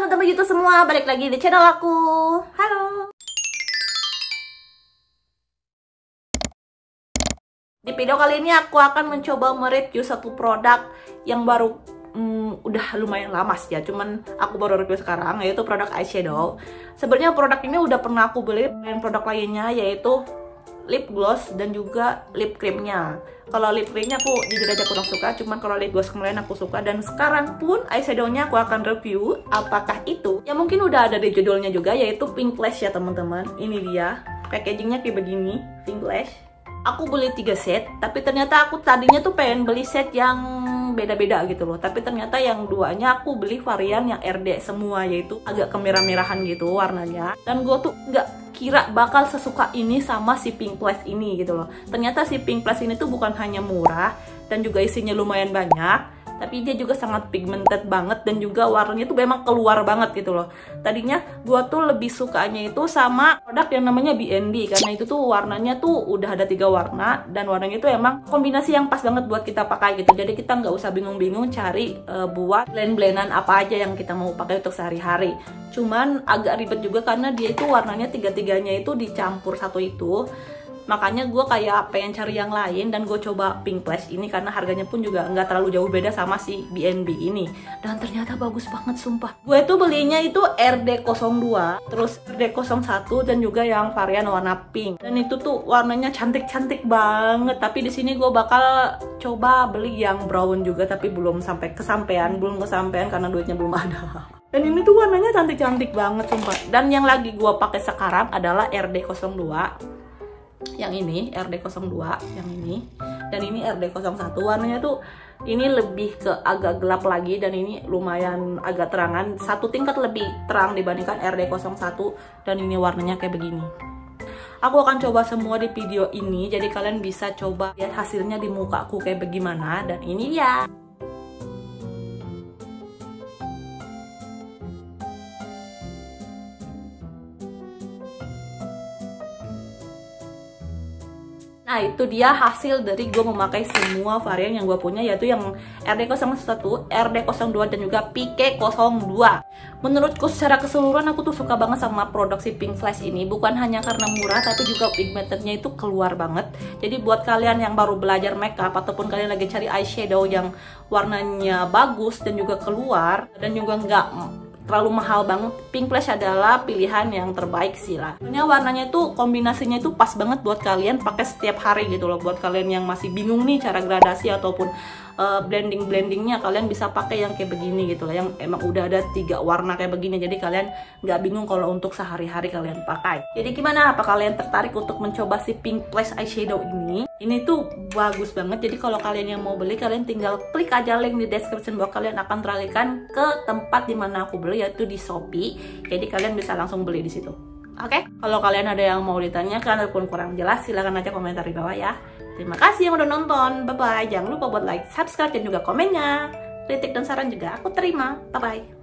teman-teman YouTube semua, balik lagi di channel aku. Halo. Di video kali ini aku akan mencoba mereview satu produk yang baru hmm, udah lumayan lama sih ya, cuman aku baru review sekarang yaitu produk eyeshadow. Sebenarnya produk ini udah pernah aku beli dan produk lainnya yaitu lip gloss dan juga lip creamnya. Kalau lip creamnya aku jujur aja kurang suka cuman kalau lip gloss kemarin aku suka. Dan sekarang pun eyeshadownya aku akan review apakah itu. Yang mungkin udah ada di judulnya juga yaitu pink lash ya teman-teman. Ini dia packagingnya kayak begini pink lash. Aku beli 3 set tapi ternyata aku tadinya tuh pengen beli set yang beda-beda gitu loh tapi ternyata yang duanya aku beli varian yang RD semua yaitu agak kemerah-merahan gitu warnanya dan gue tuh nggak kira bakal sesuka ini sama si Pink Plus ini gitu loh. Ternyata si Pink Plus ini tuh bukan hanya murah dan juga isinya lumayan banyak, tapi dia juga sangat pigmented banget dan juga warnanya tuh memang keluar banget gitu loh. Tadinya gua tuh lebih sukanya itu sama produk yang namanya BND karena itu tuh warnanya tuh udah ada tiga warna dan warnanya itu emang kombinasi yang pas banget buat kita pakai gitu. Jadi kita nggak usah bingung-bingung cari uh, buat blend-blendan apa aja yang kita mau pakai untuk sehari-hari. Cuman agak ribet juga karena dia itu warnanya tiga-tiganya itu dicampur satu itu makanya gue kayak pengen cari yang lain dan gue coba pink flash ini karena harganya pun juga nggak terlalu jauh beda sama si BNB ini. Dan ternyata bagus banget sumpah. Gue tuh belinya itu RD02 terus RD01 dan juga yang varian warna pink. Dan itu tuh warnanya cantik-cantik banget tapi di sini gue bakal coba beli yang brown juga tapi belum sampai kesampaian belum kesampaian karena duitnya belum ada. Dan ini tuh warnanya cantik-cantik banget sumpah. Dan yang lagi gue pakai sekarang adalah RD02 yang ini RD02 yang ini. Dan ini RD01 warnanya tuh ini lebih ke agak gelap lagi dan ini lumayan agak terangan. Satu tingkat lebih terang dibandingkan RD01 dan ini warnanya kayak begini. Aku akan coba semua di video ini jadi kalian bisa coba lihat hasilnya di muka aku kayak bagaimana. Dan ini ya Nah itu dia hasil dari gue memakai semua varian yang gue punya yaitu yang RD01, RD02 dan juga PK02 Menurutku secara keseluruhan aku tuh suka banget sama produk si Pink Flash ini. Bukan hanya karena murah tapi juga pigmentednya itu keluar banget. Jadi buat kalian yang baru belajar makeup ataupun kalian lagi cari eyeshadow yang warnanya bagus dan juga keluar Dan juga nggak terlalu mahal banget. Pink flash adalah pilihan yang terbaik sih lah. Soalnya warnanya tuh kombinasinya itu pas banget buat kalian pakai setiap hari gitu loh. Buat kalian yang masih bingung nih cara gradasi ataupun uh, eh, blending blendingnya kalian bisa pakai yang kayak begini gitu lah yang emang udah ada tiga warna kayak begini jadi kalian nggak bingung kalau untuk sehari-hari kalian pakai. Jadi gimana? Apa kalian tertarik untuk mencoba si pink flash eyeshadow ini ini tuh bagus banget jadi kalau kalian yang mau beli kalian tinggal klik aja link di description box kalian akan teralihkan ke tempat di mana aku beli yaitu di Shopee jadi kalian bisa langsung beli di situ Oke, okay? kalau kalian ada yang mau ditanyakan ataupun kurang jelas, silahkan aja komentar di bawah ya. Terima kasih yang udah nonton. Bye-bye. Jangan lupa buat like, subscribe, dan juga komennya. Kritik dan saran juga aku terima. Bye-bye.